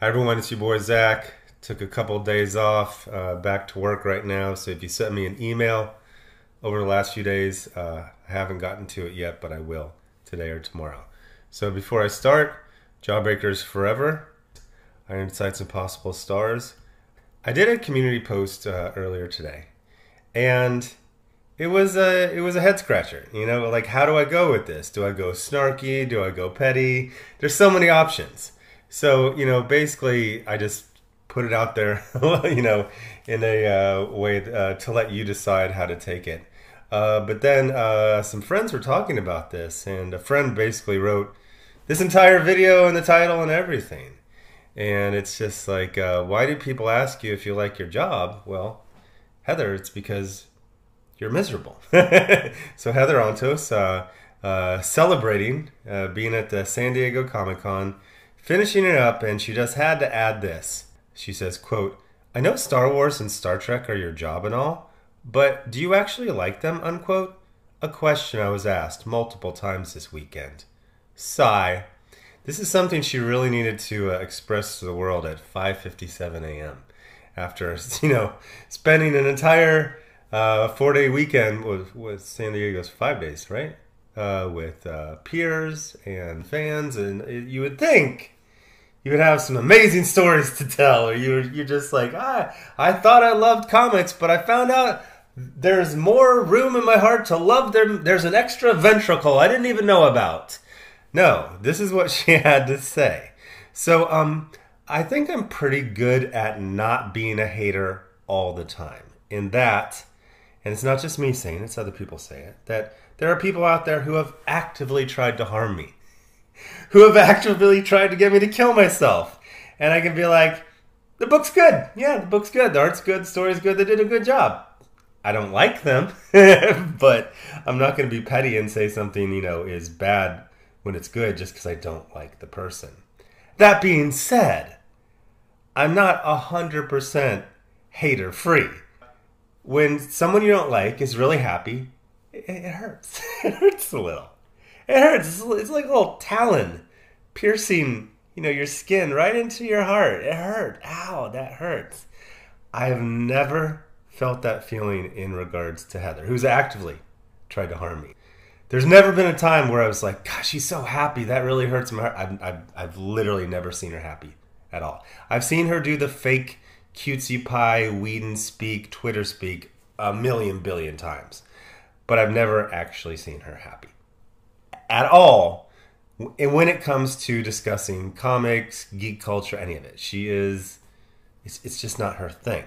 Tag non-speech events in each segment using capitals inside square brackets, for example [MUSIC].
Hi everyone, it's your boy Zack. Took a couple days off, uh, back to work right now. So if you sent me an email over the last few days, uh, I haven't gotten to it yet, but I will today or tomorrow. So before I start, Jawbreakers Forever, Iron Sights Impossible Stars. I did a community post uh, earlier today, and it was a it was a head scratcher. You know, like how do I go with this? Do I go snarky? Do I go petty? There's so many options. So, you know, basically, I just put it out there, [LAUGHS] you know, in a uh, way uh, to let you decide how to take it. Uh, but then uh, some friends were talking about this, and a friend basically wrote this entire video and the title and everything. And it's just like, uh, why do people ask you if you like your job? Well, Heather, it's because you're miserable. [LAUGHS] so, Heather Antos, uh, celebrating being at the San Diego Comic Con Finishing it up, and she just had to add this. She says, quote, I know Star Wars and Star Trek are your job and all, but do you actually like them, unquote? A question I was asked multiple times this weekend. Sigh. This is something she really needed to uh, express to the world at 5:57 a.m. after [LAUGHS] you know spending an entire uh, four-day weekend with, with San Diego's five days, right? Uh, with uh, peers and fans, and it, you would think you would have some amazing stories to tell, or you're you're just like, ah, I thought I loved comics, but I found out there's more room in my heart to love them. There's an extra ventricle I didn't even know about. No, this is what [LAUGHS] she had to say. So, um, I think I'm pretty good at not being a hater all the time. In that, and it's not just me saying it, it's other people saying it, that there are people out there who have actively tried to harm me who have actively tried to get me to kill myself. And I can be like, the book's good. Yeah, the book's good. The art's good. The story's good. They did a good job. I don't like them, [LAUGHS] but I'm not going to be petty and say something, you know, is bad when it's good just because I don't like the person. That being said, I'm not 100% hater free. When someone you don't like is really happy, it, it hurts. [LAUGHS] it hurts a little. It hurts. It's, like a little talon piercing, you know, your skin right into your heart. It hurt. Ow, that hurts. I've never felt that feeling in regards to Heather, who's actively tried to harm me. There's never been a time where I was like, gosh, she's so happy. That really hurts my heart. I've, I've, I've literally never seen her happy at all. I've seen her do the fake cutesy pie, Whedon speak, Twitter speak a million billion times, but I've never actually seen her happy at all and when it comes to discussing comics, geek culture, any of it. She is, it's, it's just not her thing.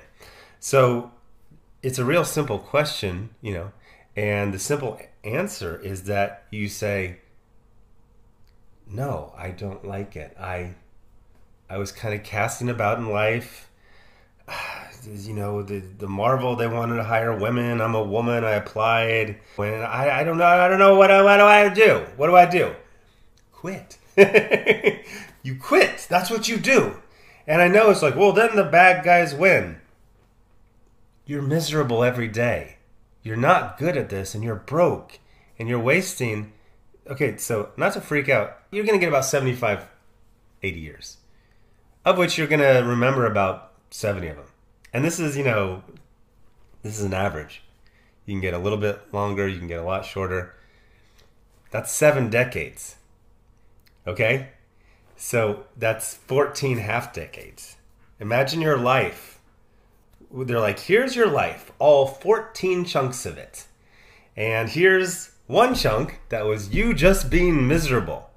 So it's a real simple question, you know, and the simple answer is that you say, no, I don't like it. I, I was kind of casting about in life. You know, the the Marvel they wanted to hire women. I'm a woman. I applied. When I, I don't know. I don't know what, I, what do I do. What do I do? quit. [LAUGHS] you quit. That's what you do. And I know it's like, well, then the bad guys win. You're miserable every day. You're not good at this and you're broke and you're wasting. Okay, so not to freak out, you're going to get about 75, 80 years, of which you're going to remember about 70 of them. And this is, you know, this is an average. You can get a little bit longer, you can get a lot shorter. That's seven decades. Okay? So that's 14 half decades. Imagine your life. They're like, here's your life, all 14 chunks of it. And here's one chunk that was you just being miserable.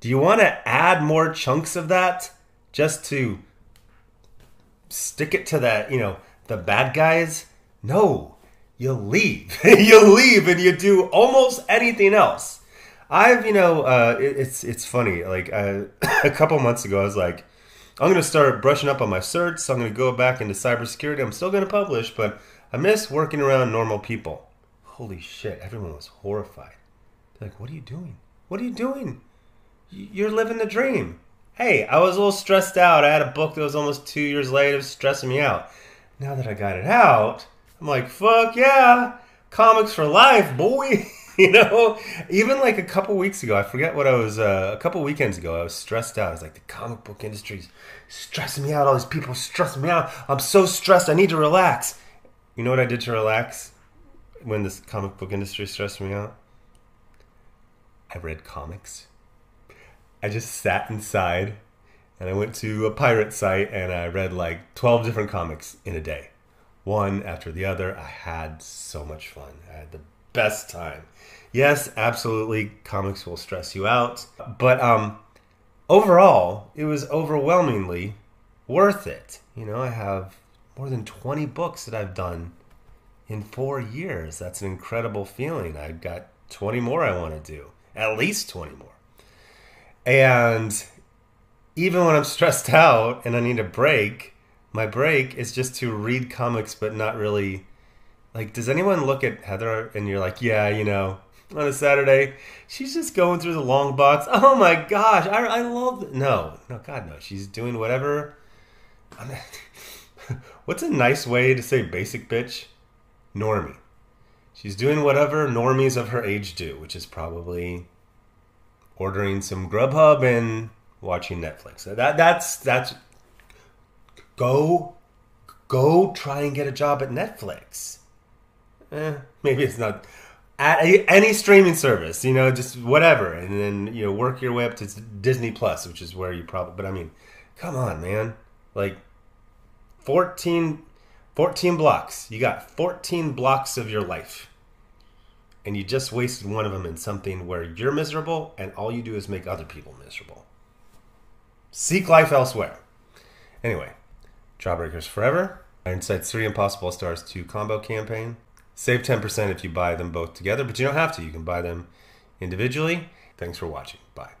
Do you want to add more chunks of that just to stick it to that, you know, the bad guys? No. You leave. [LAUGHS] you leave and you do almost anything else. I've you know uh, it, it's it's funny like uh, [COUGHS] a couple months ago I was like I'm gonna start brushing up on my certs. So I'm gonna go back into cybersecurity. I'm still gonna publish, but I miss working around normal people. Holy shit! Everyone was horrified. They're like, "What are you doing? What are you doing? You're living the dream." Hey, I was a little stressed out. I had a book that was almost two years late. It was stressing me out. Now that I got it out, I'm like, "Fuck yeah, comics for life, boy." [LAUGHS] you know, even like a couple weeks ago, I forget what I was, uh, a couple weekends ago, I was stressed out. I was like, the comic book industry's stressing me out. All these people stressing me out. I'm so stressed. I need to relax. You know what I did to relax when this comic book industry stressed me out? I read comics. I just sat inside and I went to a pirate site and I read like 12 different comics in a day. One after the other. I had so much fun. I had the best time. Yes, absolutely, comics will stress you out. But um, overall, it was overwhelmingly worth it. You know, I have more than 20 books that I've done in four years. That's an incredible feeling. I've got 20 more I want to do, at least 20 more. And even when I'm stressed out and I need a break, my break is just to read comics, but not really. Like, does anyone look at Heather and you're like, yeah, you know, on a Saturday, she's just going through the long box. Oh my gosh, I, I love. No, no, God, no. She's doing whatever. [LAUGHS] What's a nice way to say basic bitch? Normie. She's doing whatever normies of her age do, which is probably ordering some Grubhub and watching Netflix. That that's that's go go try and get a job at Netflix. Eh, maybe it's not at any streaming service, you know, just whatever, and then you know work your way up to Disney Plus, which is where you probably. But I mean, come on, man, like 14, 14 blocks. You got fourteen blocks of your life, and you just wasted one of them in something where you're miserable, and all you do is make other people miserable. Seek life elsewhere. Anyway, Jawbreakers Forever, Iron Sights 3 Impossible Stars 2 combo campaign. Save 10% if you buy them both together, but you don't have to. You can buy them individually. Thanks for watching. Bye.